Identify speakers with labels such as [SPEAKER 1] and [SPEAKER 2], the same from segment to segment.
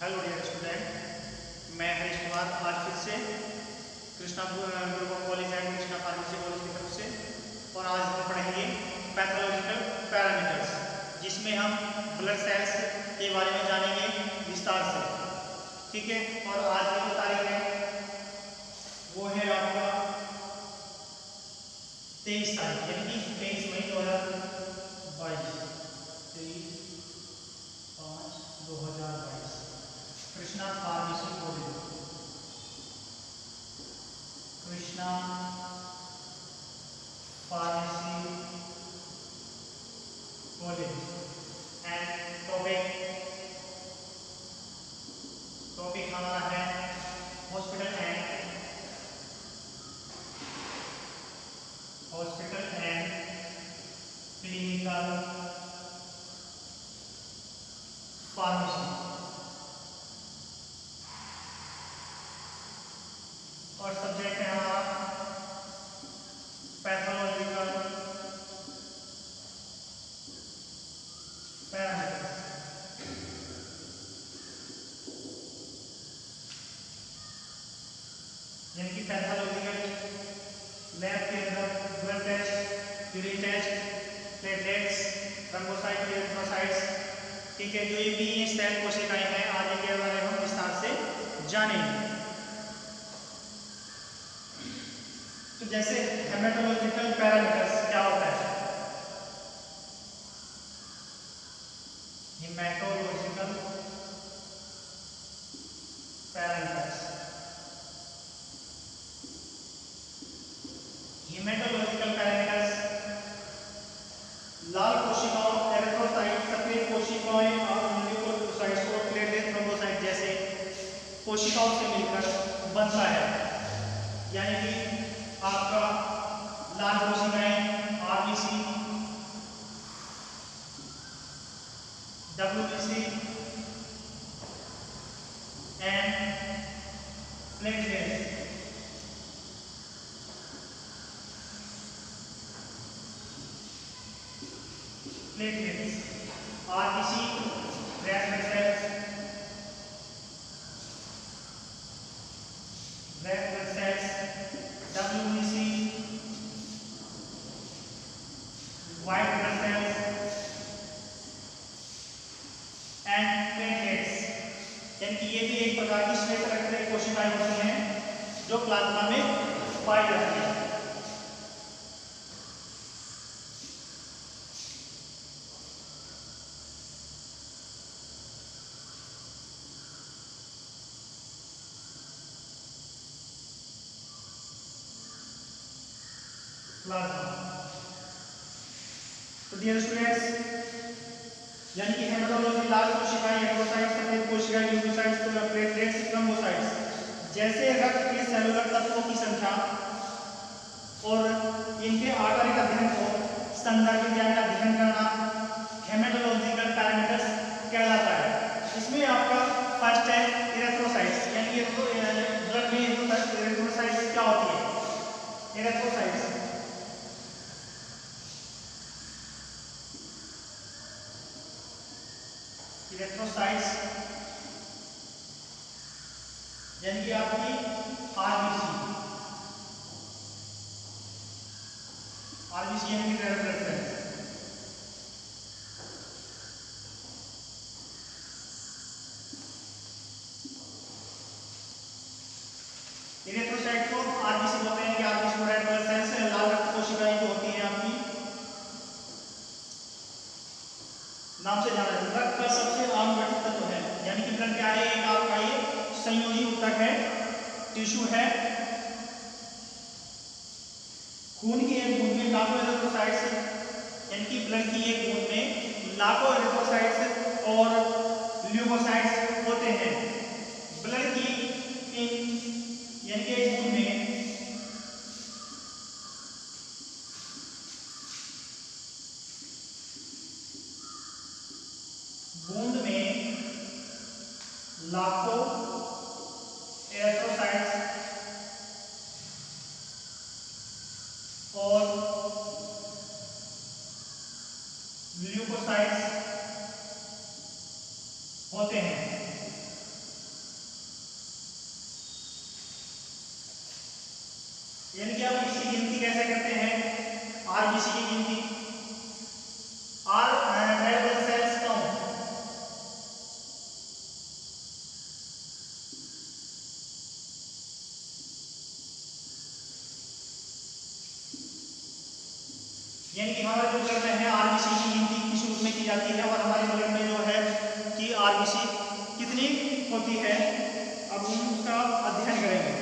[SPEAKER 1] Hello dear student मैं हरीश कुमार आज फिर से, Krishna of college and Krishna pharmacy college की तरफ़ से। और आज हम पढ़ेंगे पैथोलॉजिकल पैरामीटर्स जिसमें हम ब्लड सेल्स के बारे में जानेंगे विस्तार से। ठीक है? और आज की जो तारीख है, वो है आपका तेईस तारीख, यानी कि तेईस मई दो हज़ार बाईस। तेईस पाँच दो हज़ार बाईस। Krishna pharmacy college Krishna pharmacy college and topic topic हमारा है हॉस्पिटल एंड क्लिनिकल फार्मेसी और सब्जेक्ट है हमारा पैथोलॉजिकल तो जैसे हेमेटोलॉजिकल पैरामीटर्स क्या होता है हेमेटोलॉजिकल पैरामीटर्स हेमेटोलॉजिकल पैरामीटर्स लाल कोशिकाओं एरिथ्रोसाइट सफ़ेद कोशिकाएँ और ल्यूकोसाइट्स और प्लेटलेट थ्रोम्बोसाइट जैसे कोशिकाओं से मिलकर बनता है। यानी कि आपका लाल कोशिकाएँ RBC, WBC and platelets platelets RBC red blood cells red blood cells WBC white blood cells यानी ये भी एक प्रकार की श्वेत रक्त कोशिकाएँ होती हैं, जो प्लाज्मा में पाई जाती है। प्लाज्मा तो डियर स्टूडेंट्स यानी कि हेमेटोलॉजी लाल कोशिकाएँ एंडोसाइट्स सफ़ेद कोशिकाएँ ल्यूकोसाइट्स प्लेटलेट्स थ्रोम्बोसाइट्स जैसे रक्त के सेलुलर तत्वों की संख्या और इनके आकारिक अध्ययन को विज्ञान का अध्ययन करना हेमेटोलॉजिकल पैरामीटर्स कहलाता है। इसमें आपका फ़र्स्ट है इरेथ्रोसाइट्स यानी कि ब्लड में इरेथ्रोसाइट्स क्या होती है इरेथ्रोसाइट्स इलेक्ट्रोसाइट्स यानी कि आपकी आरबीसी आरबीसी यानी कि रेड ब्लड सेल्स इलेक्ट्रोसाइट को आरबीसी बोलते हैं कि आरबीसी को रेड ब्लड सेल्स लाल रक्त कोशिकाएँ जो होती हैं आपकी नाम से जाना जाता है रक्त का सबसे आम गठित तत्व है यानी कि ब्लड क्या है एक आपका ये ऊतक है टिश्यू है। खून की एक बूंद में लाखों एरिथ्रोसाइट्स यानी कि ब्लड की एक बूंद में लाखों एरिथ्रोसाइट्स और ल्यूकोसाइट्स होते हैं। ब्लड की यानी कि एक बूंद में बूंद में लाखों साइड्स होते हैं। यानी कि आप इसकी गिनती कैसे करते हैं? आर बीसी की गिनती? आरबीसी कितनी होती है? अब उसका अध्ययन करेंगे।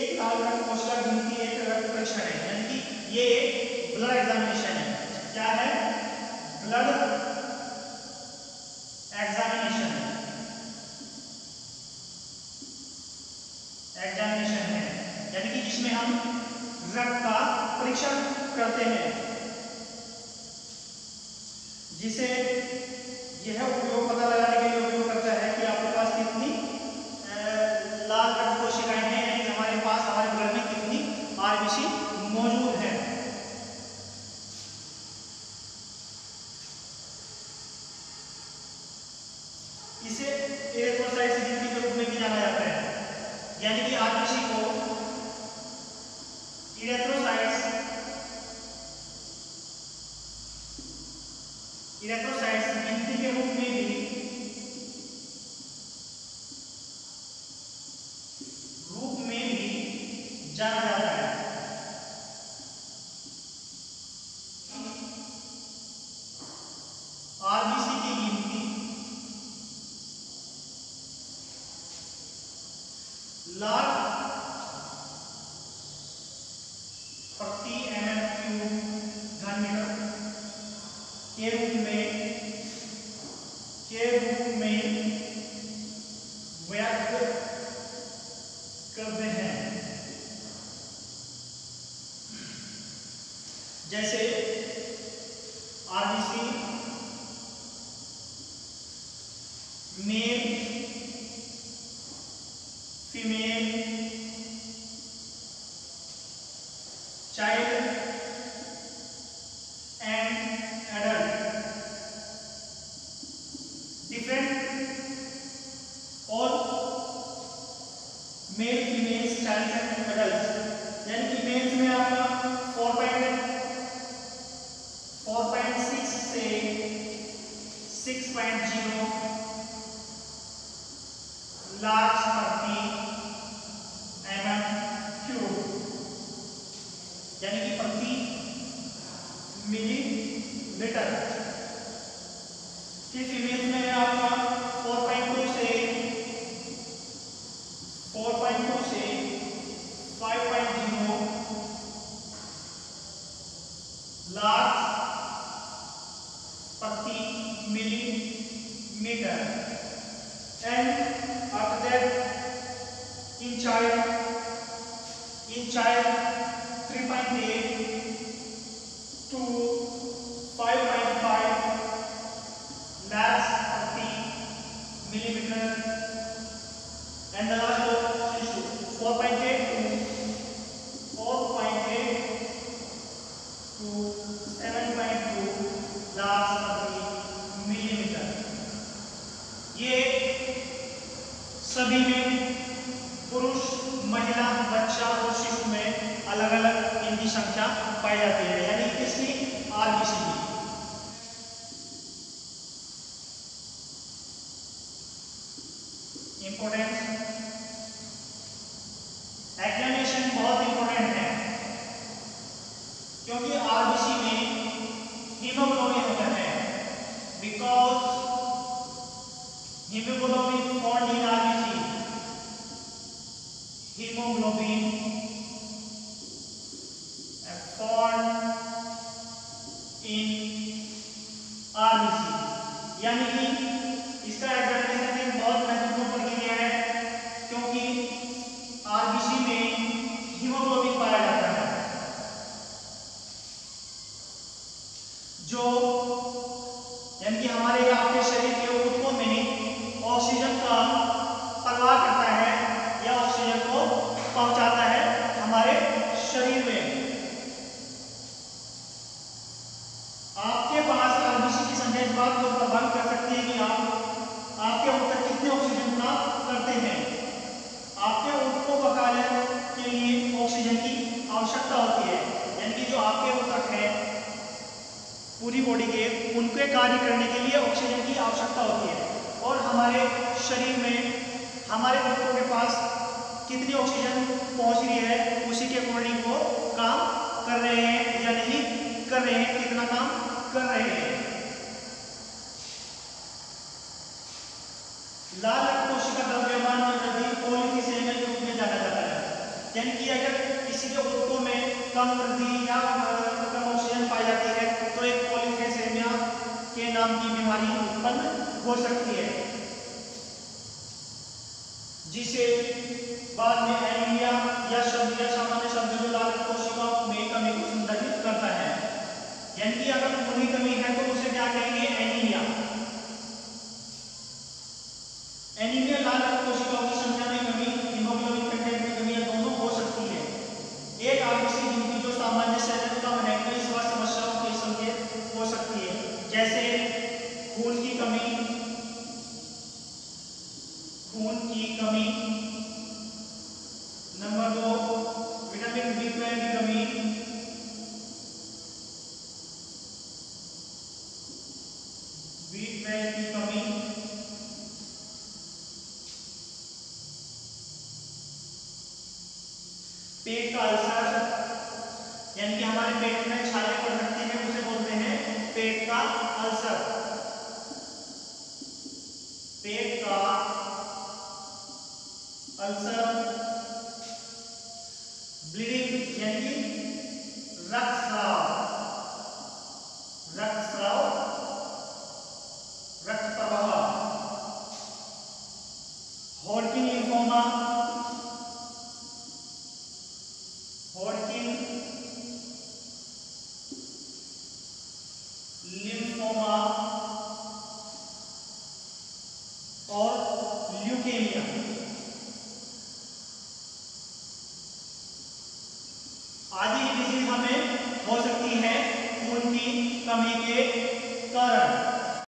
[SPEAKER 1] एक लाल रक्त कोशिका गिनती एक रक्त परीक्षण है, यानी कि ये ब्लड एग्जामिनेशन है। क्या है? ब्लड एग्जामिनेशन एग्जामिनेशन है। यानी कि जिसमें हम रक्त का परीक्षण करते हैं। जिसे यह उपयोग पता लगाने के लिए उपयोग करता है कि आपके पास कितनी लाल रक्त कोशिकाएँ हैं यानी हमारे पास, हमारे ब्लड में कितनी आरबीसी मौजूद है। इसे एरिथ्रोसाइट्स गिनती के रूप में भी जाना जाता है। यानी कि आरबीसी को इरेथ्रोसाइट्स इरेथ्रोसाइट्स गिनती के रूप में भी रूप में भी जाना जाता है आरबीसी की गिनती लाख प्रति एम एम क्यूब घन मीटर के रूप में के रूप में व्यक्त करते हैं जैसे RBC male female child and adult different all male females child and adults यानी कि मेल्स में आपका 4 पॉइंट 4.6 से 6.0 लाख प्रति एम क्यूब यानी कि प्रति मिलीमीटर फिर फीमेल में आपका 4.2 से 4.2 से 5.0 लाख प्रति millimetre and after that in child in child 3.8 to 5.5 lakhs प्रति millimeter and the last one शिशु 4.8 to 4.8 to 7.2 lakhs प्रति millimeter ये सभी में पुरुष महिला बच्चा और शिशु में अलग अलग इनकी संख्या पाई जाती है यानी किसकी आरबीसी की इंपोर्टेंस एग्जामिनेशन बहुत इंपॉर्टेंट है। क्योंकि आरबीसी में हीमोग्लोबिन होता है because haemoglobin form in RBC hemoglobin formed in RBC यानी कि इसका एग्जामिनेशन एक बहुत महत्वपूर्ण प्रक्रिया है क्योंकि आरबीसी में हीमोग्लोबिन पाया जाता है जो यानी कि हमारे आपके शरीर के ऊतकों में ऑक्सीजन का परवाह करता है या ऑक्सीजन को पहुंचाता है हमारे शरीर में आपके पास आरबीसी की संख्या इस बात को प्रभावित कर सकती है कि आप आपके ऊतक कितने ऑक्सीजन प्राप्त करते हैं आपके ऊतकों का कार्य के लिए ऑक्सीजन की आवश्यकता पूरी बॉडी के, उनके कार्य करने के लिए ऑक्सीजन की आवश्यकता होती है। और हमारे शरीर में, हमारे तत्वों के पास कितनी ऑक्सीजन पहुँच रही है, उसी के अकॉर्डिंग वो काम कर रहे हैं या नहीं कर रहे हैं, कितना काम कर रहे हैं। लाल रक्त कोशिका द्रव्यमान में वृद्धि पॉलीफिसेमिया के रूप में जाना जाता है। यानी कि अगर किसी के ऊतकों में कम वृद्धि या ऑक्सीजन पाई जाती है। तो एक पॉलीफिसेमिया के नाम की बीमारी उत्पन्न हो सकती है। जिसे बाद में एनीमिया या शब्द या सामान्य शब्द जो लाल कोशिकाओं में कमी को संदर्भित करता है। यानी कि अगर खून कमी है तो उसे क्या कहेंगे? एनीमिया।